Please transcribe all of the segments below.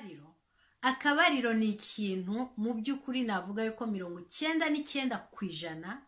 akabariro. Akabariro ni ikintu mu by'ukuri navuga yuko mirongo icyenda n'icyenda ku ijana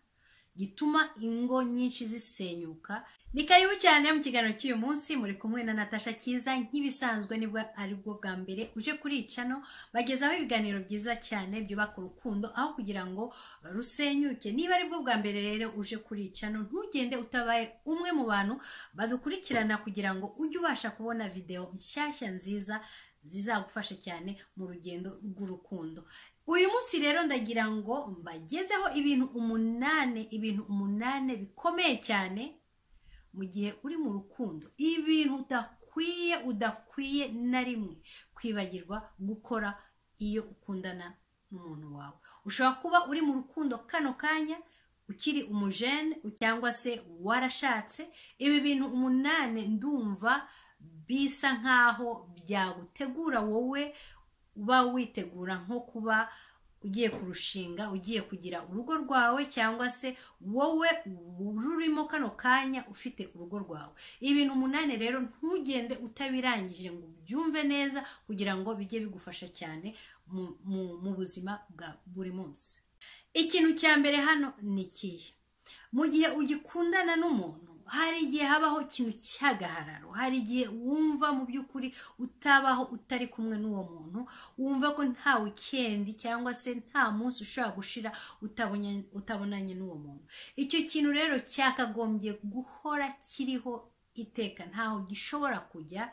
gituma ingo nyinshi zisenyuka. Ni karibu cyane mu kiganiro cy'uyu munsi muri kumwe na natasha cyiza nk'ibisanzwe ni bwo ari bwo bwa mbere uje kuri cano bagezaho ibiganiro byiza cyane byubaka urukundo aho kugira ngo rusenyuke niba ari bwo bwa mbere rero uje kuri cano ntugende utabaye umwe mu bantu badukurikirana kugira ngo ujye ubasha kubona videwo nshyashya nziza zizagufasha cyane mu rugendo rw'urukundo. Uyu munsi rero ndagira ngo mbagezeho ibintu umunane ibintu umunane bikomeye cyane mu gihe uri mu rukundo. Ibintu udakwiye udakwiye na rimwe kwibagirwa gukora iyo ukundana n'umuntu wawe. Ushobora kuba uri mu rukundo kano kanya ukiri umujene cyangwa se warashatse ibi bintu umunane ndumva bisa nkaho byagutegura wowe uba witegura nko kuba ugiye kurushinga ugiye kugira urugo rwawe cyangwa se wowe rurimo kano kanya ufite urugo rwawe. Ibintu umunani rero ntugende utabirangije ngo ubyumve neza kugira ngo bijye bigufasha cyane mu buzima bwa buri munsi. Ikintu cya mbere hano ni ikihe mu gihe ugikundana n'umuntu hari igihe habaho ikintu cy'agahararo hari igihe wumva mu by'ukuri utabaho utari kumwe n'uwo muntu wumva ko nta wikendi cyangwa se nta munsi ushobora gushira utabonanye n'uwo muntu. Icyo kintu rero cyakagombye guhora kiriho iteka ntaho gishobora kujya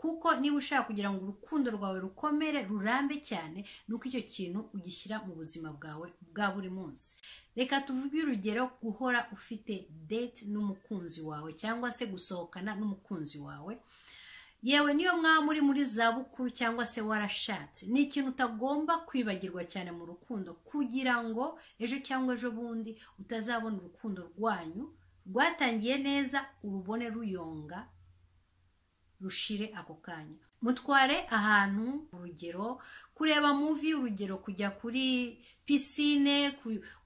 kuko niba ushaka kugira ngo urukundo rwawe rukomere rurambe cyane ni uko icyo kintu ugishyira mu buzima bwawe bwa buri munsi. Reka tuvuge urugero guhora ufite date n'umukunzi wawe cyangwa se gusohokana n'umukunzi wawe. Yewe niyo mwaba muri muri za bukuru cyangwa se warashatse. Ni ikintu utagomba kwibagirwa cyane mu rukundo kugira ngo ejo cyangwa ejo bundi utazabona urukundo rwanyu. Rwatangiye neza urubone ruyonga rushire ako kanya. Mutware ahantu urugero kureba muvi urugero kujya kuri pisine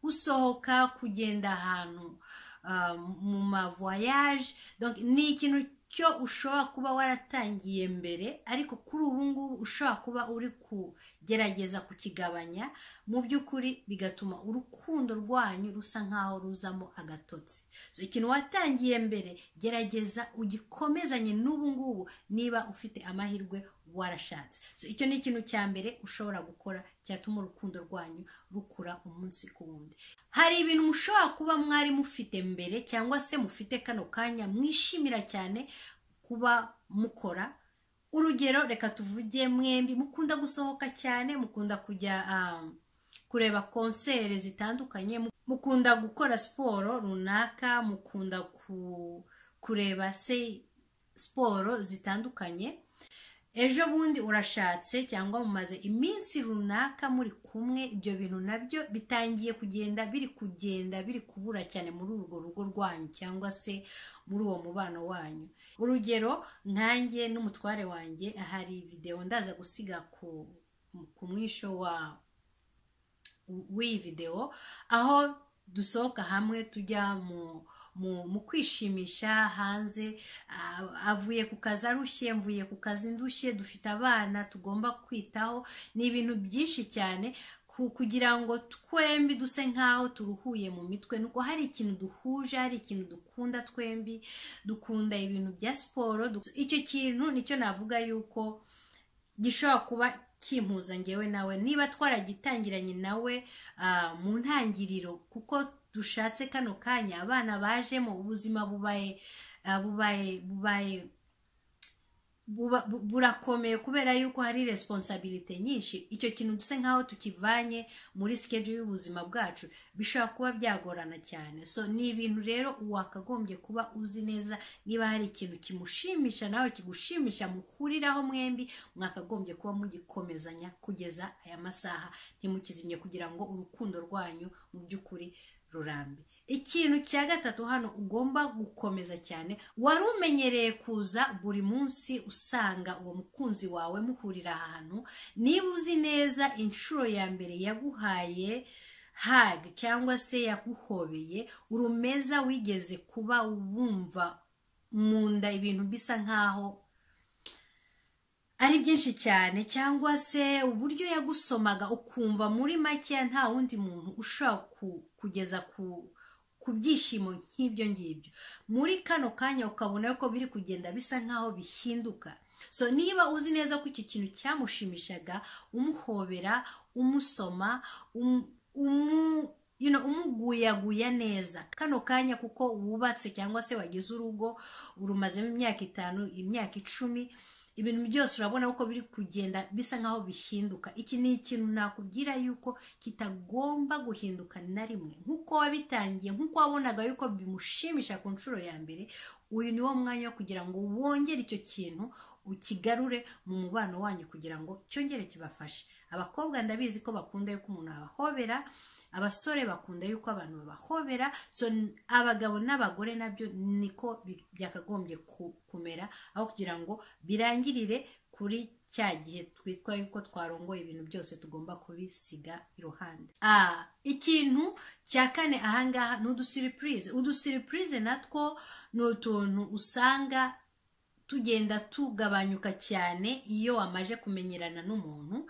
gusohoka kugenda ahantu mu mavoyaje ni ikintu cyo ushobora kuba waratangiye mbere ariko kuri ubu ngubu ushobora kuba uri kugerageza kukigabanya mu by'ukuri bigatuma urukundo rwanyu rusa nkaho ruzamo agatotsi. Ikintu watangiye mbere gerageza ugikomezanye n'ubu ngubu niba ufite amahirwe warashatse. Icyo ni ikintu cya mbere ushobora gukora cyatuma urukundo rwanyu rukura umunsi ku wundi. Hari ibintu mushobora kuba mwari mufite mbere cyangwa se mufite kano kanya mwishimira cyane kuba mukora urugero reka tuvuge mwembi mukunda gusohoka cyane mukunda kujya kureba konseri zitandukanye mukunda gukora siporo runaka mukunda kureba se siporo zitandukanye. Ejo bundi urashatse cyangwa mumaze iminsi runaka muri kumwe ibyo bintu na byo bitangiye kugenda biri kugenda biri kubura cyane muri urwo rugo rwanyu cyangwa se muri uwo mubano wanyu. Urugero nkanjye n'umutware wanjye hari videwo ndaza gusiga ku mwisho w'iyi videwo aho dusohoka hamwe tujya mu mu kwishimisha hanze avuye ku kazi arushye mvuye ku kazi ndushye dufite abana tugomba kwitaho. Ni ibintu byinshi cyane kugira ngo twembi duse nk'aho turuhuye mu mitwe. Nuko hari ikintu duhuje hari ikintu dukunda twembi dukunda ibintu bya siporo icyo kintu ni cyo navuga yuko gishobora kuba kimpuza ngewe nawe niba twaragitangiranye nawe mu ntangiriro kuko dushatse kano kanya abana bajemo ubuzima bubaye bubaye bubaye burakomeye kubera yuko hari responsabilite nyinshi. Icyo kintu duse nkaho tukivanye muri sikeje y'ubuzima bwacu bishobora kuba byagorana cyane. So ni ibintu rero wakagombye kuba uzi neza niba hari ikintu kimushimisha nawe kigushimisha muhuriraho mwembi mwakagombye kuba mugikomezanya kugeza aya masaha. Ntimukizimye kugira ngo urukundo rwanyu mu by'ukuri rurambe ikintu cya gatatu hano ugomba gukomeza cyane. Wari umenyereye kuza buri munsi usanga uwo mukunzi wawe muhurira ahantu. Niba uzi neza inshuro ya mbere yaguhaye hag cyangwa se yaguhobeye urumeza wigeze kuba wumva mu nda ibintu bisa nkaho ari byinshi cyane cyangwa se uburyo yagusomaga ukumva muri makeya nta wundi muntu ushobora kugeza ku ku byishimo nk'ibyo ngibyo. Muri kano kanya ukabona ko biri kugenda bisa nk'aho bihinduka. So niba uzi neza ko icyo kintu cyamushimishaga umuhobera umusoma umuguyaguya neza. Kano kanya kuko wubatse cyangwa se wagize urugo urumazemo imyaka itanu imyaka icumi ibintu byose urabona ko biri kugenda bisa nk'aho bihinduka iki ni ikintu nakubwira yuko kitagomba guhinduka na rimwe. Nk'uko wabitangiye nk'uko wabonaga yuko bimushimisha ku nshuro ya mbere uyu ni wo mwanya wo kugira ngo wongere icyo kintu ukigarure mu mubano wanyu kugira ngo cyongere kibafashe. Abakobwa ndabizi ko bakunda yuko umuntu abahobera abasore bakunda yuko abantu babahobera. So abagabo n'abagore na byo niko byakagombye kumera aho kugira ngo birangirire kuri cya gihe twitwa yuko twarongoye ibintu byose tugomba kubisiga iruhande. Ikintu cya kane ahangaha ni udusiripurize udusiripurize natwo ni utuntu usanga tugenda tugabanyuka cyane iyo wamaje kumenyerana n'umuntu.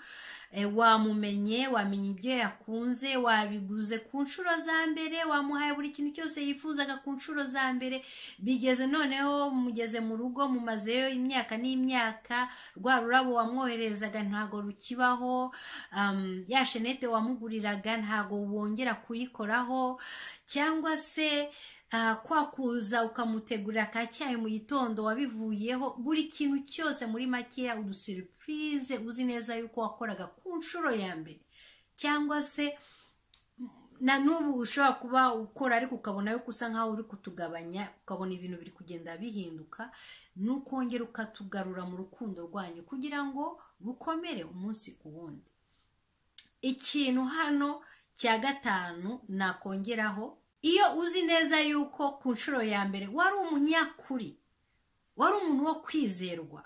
Wamumenye wamenye ibyo yakunze wabiguze ku nshuro za mbere wamuhaye buri kintu cyose yifuzaga ku nshuro za mbere. Bigeze noneho mugeze mu rugo mumazeyo imyaka n'imyaka rwa rurabo wamwoherezaga ntago rukibaho. Ya shenete wamuguriraga ntago wongera kuyikoraho. Cyangwa se kwakuza ukamutegurira ka cyayi mu gitondo wabivuyeho buri kintu cyose muri makeya udusiripurize uzi neza yuko wakoraga ku nshuro ya mbere. Cyangwa se na n'ubu ushobora kuba ukora ariko ukabona yuko usa nkaho uri kutugabanya ukabona ibintu biri kugenda bihinduka n'ukongera ukatugarura mu rukundo rwanyu kugira ngo rukomere umunsi ku wundi. Ikintu hano cya gatanu nakongeraho iyo uzi neza yuko ku nshuro ya mbere wari umunyakuri wari umuntu wo kwizerwa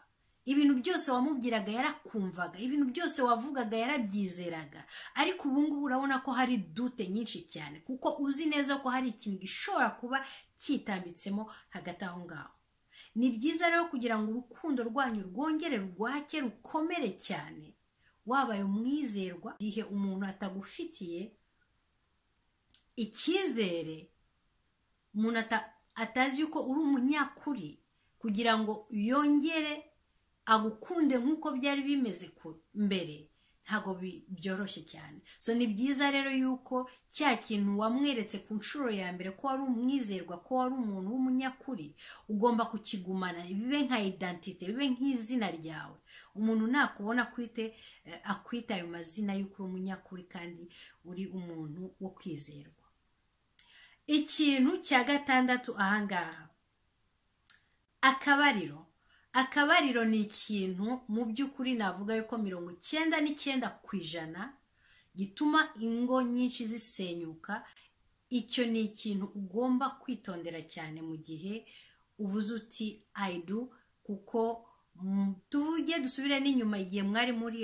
ibintu byose wamubwiraga yarakumvaga ibintu byose wavugaga yarabyizeraga ariko ubu ngubu urabona ko hari dute nyinshi cyane kuko uzi neza ko hari ikintu gishobora kuba cyitambitsemo hagati aho ngaho. Ni byiza rero kugira ngo urukundo rwanyu rwongere rwake rukomere cyane wabaye umwizerwa igihe umuntu atagufitiye icyizere umuntu atazi yuko uri umunyakuri kugira ngo yongere agukunde nk'uko byari bimeze mbere. Ntabwo byoroshye cyane. So ni byiza rero yuko cya kintu wamweretse ku nshuro ya mbere ko wari umwizerwa ko wari umuntu w'umunyakuri ugomba kukigumana. Bibe nka identite bibe nk'izina ryawe. Umuntu nakubona akwite akwita ayo mazina y'uko uri umunyakuri kandi uri umuntu wo kwizerwa. Ikintu cya gatandatu ahangaha akabariro. Akabariro ni ikintu mu by'ukuri navuga yuko mirongo icyenda n'icyenda ku ijana gituma ingo nyinshi zisenyuka. Icyo ni ikintu ugomba kwitondera cyane mu gihe uvuze uti ayidu kuko tuvuge dusubire n'inyuma igihe mwari muri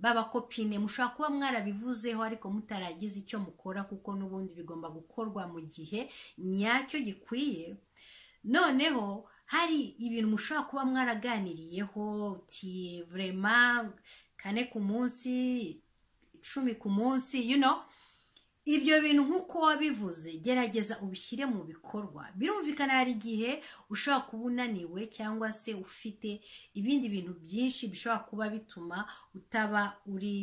b'abakopine mushobora kuba mwarabivuzeho ariko mutaragize icyo mukora kuko n'ubundi bigomba gukorwa mu gihe nyacyo gikwiye. Noneho hari ibintu mushobora kuba mwaraganiriyeho uti vurema kane ku munsi icumi ku munsi you know ibyo bintu nk'uko wabivuze gerageza ubishyire mu bikorwa. Birumvikana hari igihe ushobora kuba unaniwe cyangwa se ufite ibindi bintu byinshi bishobora kuba bituma utaba uri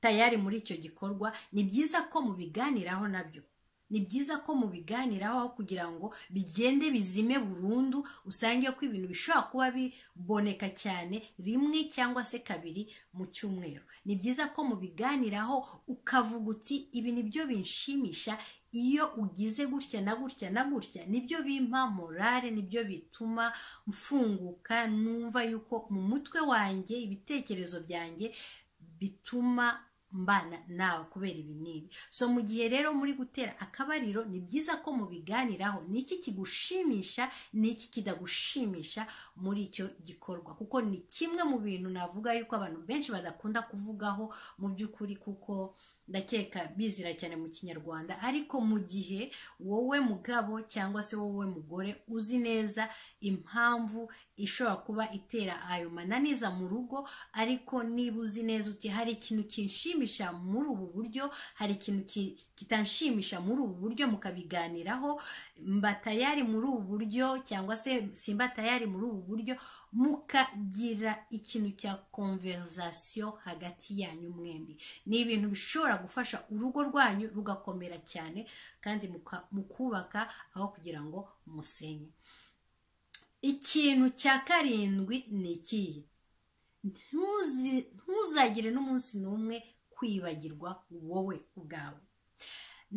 tayari muri icyo gikorwa. Ni byiza ko mubiganiraho na byo. Ni byiza ko mubiganiraho aho kugira ngo bigende bizime burundu usange ko ibintu bishobora kuba biboneka cyane rimwe cyangwa se kabiri mu cyumweru. Ni byiza ko mubiganiraho ukavuga uti ibi ni byo binshimisha iyo ugize gutya na gutya na gutya ni byo bimpa morale ni byo bituma mfunguka numva yuko mu mutwe wanjye ibitekerezo byanjye bituma mbana nawe kubera ibi n'ibi. So mu gihe rero muri gutera akabariro ni byiza ko mubiganiraho. Ni iki kigushimisha ni iki kidagushimisha muri icyo gikorwa? Kuko ni kimwe mu bintu navuga yuko abantu benshi badakunda kuvugaho mu by'ukuri kuko ndakeka bizira cyane mu kinyarwanda ariko mu gihe wowe mugabo cyangwa se wowe mugore uzi neza impamvu ishobora kuba itera ayo mananiza mu rugo ariko niba uzi neza uti hari ikintu kinshimisha muri ubu buryo hari ikintu kitanshimisha muri ubu buryo mukabiganiraho mba tayari muri ubu buryo cyangwa se simba tayari muri ubu buryo mukagira ikintu cya konverizasiyo hagati yanyu mwembi. Ni ibintu bishobora gufasha urugo rwanyu rugakomera cyane kandi mukubaka aho kugira ngo musenye. Ikintu cya karindwi ni ikihe? Ntuzagire n'umunsi n'umwe kwibagirwa wowe ubwawe.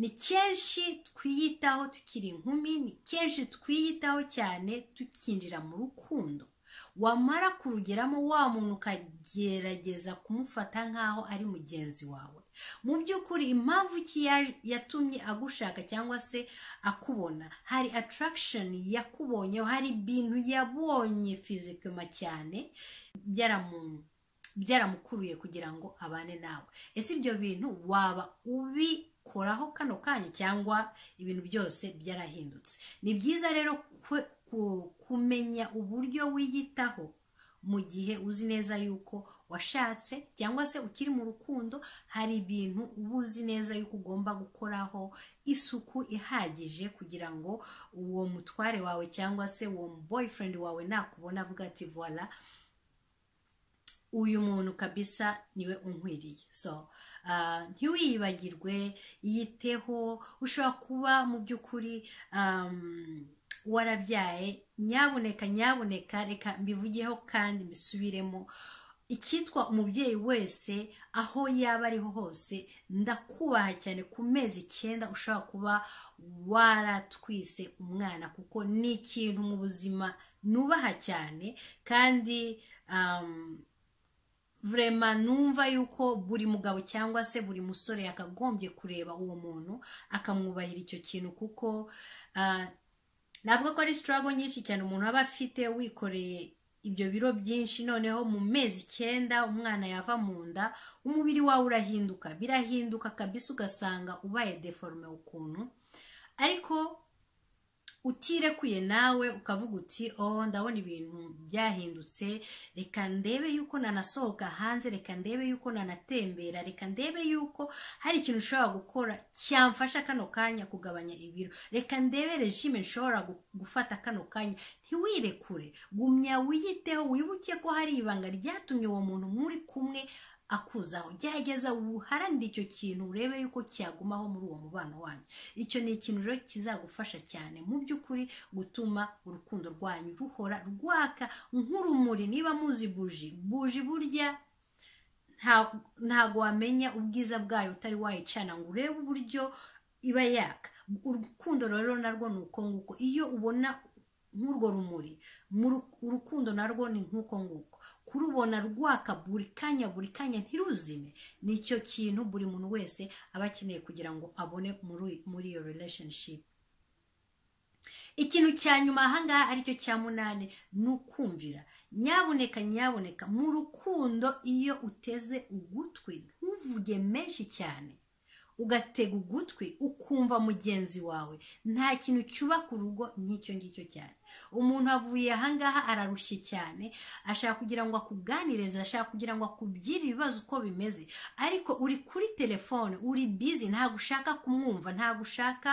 Ni kenshi twiyitaho tukiri inkumi ni kenshi twiyitaho cyane tukinjira mu rukundo. Wamara kurugeramo wa muntu ukagerageza kumufata nk'aho ari mugenzi wawe. Mu by'ukuri impamvu ki yatumye agushaka cyangwa se akubona hari attraction yakubonyeho hari ibintu yabonye fizikama cyane byaramukuruye kugira ngo abane nawe. Ese ibyo bintu waba ubikoraho kano kanya cyangwa ibintu byose byarahindutse? Ni byiza rero kumenya uburyo wiyitaho mu gihe uzi neza yuko washatse cyangwa se ukiri mu rukundo hari ibintu uba uzi neza yuko ugomba gukoraho isuku ihagije kugira ngo uwo mutware wawe cyangwa se uwo boyfriend wawe nakubona avuga ati voila uyu muntu kabisa ni we unkwiriye. So ntiwiyibagirwe yiteho ushobora kuba mu by'ukuri warabyaye nyabuneka nyabuneka reka mbivugeho kandi mbisubiremo. Icyitwa umubyeyi wese aho yaba ariho hose ndakubaha cyane ku mezi icyenda ushobora kuba waratwise umwana kuko ni ikintu mu buzima nubaha cyane kandi vurema numva yuko buri mugabo cyangwa se buri musore yakagombye kureba uwo muntu akamwubahira icyo kintu kuko navuga ko ari sitarago nyinshi cyane umuntu aba afite wikoreye ibyo biro byinshi. Noneho mu mezi icyenda umwana yava mu nda umubiri wawe urahinduka. Birahinduka kabisa ugasanga ubaye deforume ukuntu. Ariko utirekuye nawe ukavuga uti oh ndabona ibintu byahindutse. Reka ndebe yuko nanasohoka hanze reka ndebe yuko nanatembera reka ndebe yuko hari ikintu ushobora gukora cyamfasha kano kanya kugabanya ibiro. Reka ndebe regime nshobora gufata kano kanya. Ntiwirekure. Gumya wiyiteho wibuke ko hari ibanga ryatumye uwo muntu muri kumwe akuzaho gerageza uharanire icyo kintu urebe yuko cyagumaho muri uwo mubano wanyu. Icyo ni ikintu rero kizagufasha cyane. Mu by'ukuri gutuma urukundo rwanyu ruhora rwaka nk'urumuri. Niba muzi buji buji burya ntago wamenya ubwiza bwayo utari wayicana ngo urebe uburyo iba yaka. Urukundo rero narwo ni uko nguko. Iyo ubona nk'urwo rumuri urukundo narwo ni nk'uko nguko. Kurubona rwaka buri kanya buri kanya ntiruzime. Nicyo kintu buri muntu wese aba akeneye kugira ngo abone muri iyo relationship. Ikintu cya nyuma ahangaha ari cyo cya munani ni ukumvira. Nyaboneka nyaboneka mu rukundo iyo uteze ugutwi ntuvuge menshi cyane. Ugatega ugutwi ukumva mugenzi wawe. Nta kintu cyubaka urugo nk'icyo ngicyo cyane. Umuntu avuye ahangaha ararushye cyane ashaka kugira ngo akuganirize ashaka kugira ngo akubwire ibibazo uko bimeze. Ariko uri kuri telefone uri bizi ntabwo ushaka kumwumva ntabwo ushaka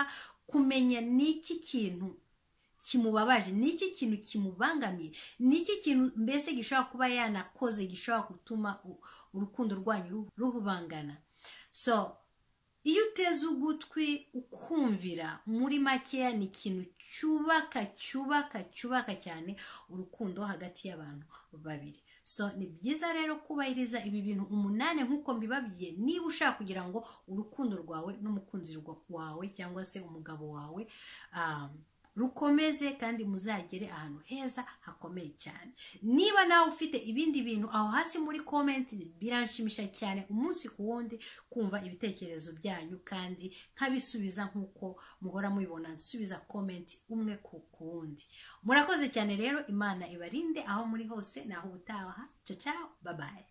kumenya n'iki kintu kimubabaje ni iki kintu kimubangamiye ni iki kintu mbese gishobora kuba yanakoze gishobora gutuma urukundo rwanyu ruhubangana. So iyo uteze ugutwi ukumvira muri makeya ni ikintu cyubaka cyubaka cyubaka cyane urukundo hagati y'abantu babiri. So ni byiza rero kubahiriza ibi bintu umunani nk'uko mbibabwiye niba ushaka kugira ngo urukundo rwawe n'umukunzi wawe cyangwa se umugabo wawe rukomeze kandi muzagere ahantu heza hakomeye cyane. Niba nawe ufite ibindi bintu aho hasi muri komenti biranshimisha cyane umunsi ku wundi kumva ibitekerezo byanyu kandi nkabisubiza nk'uko muhora mubibona nsubiza komenti umwe ku wundi. Murakoze cyane rero imana ibarinde aho muri hose naho ubutaha. Caca babaye